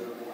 Absolutely.